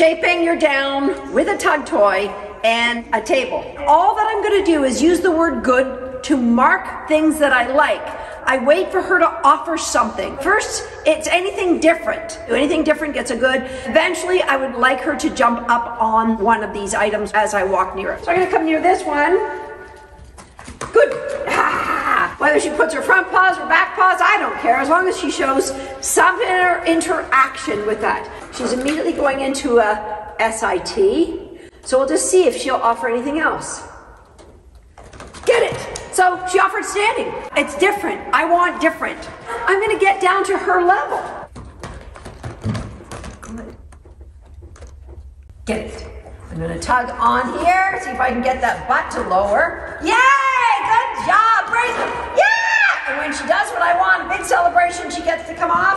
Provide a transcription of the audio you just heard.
shaping your down with a tug toy and a table. All that I'm going to do is use the word good to mark things that I like. I wait for her to offer something. First, it's anything different. Anything different gets a good. Eventually, I would like her to jump up on one of these items as I walk near it. So I'm to come near this one. Good. Ah, whether she puts her front paws or back paws, I don't care. As long as she shows some inter- interaction with that. She's immediately going into a SIT. So we'll just see if she'll offer anything else. Get it. So she offered standing. It's different. I want different. I'm going to get down to her level. Good. Get it. I'm going to tug on here, see if I can get that butt to lower. Yay! Good job. It. Yeah! And when she does what I want, a big celebration, she gets to come off.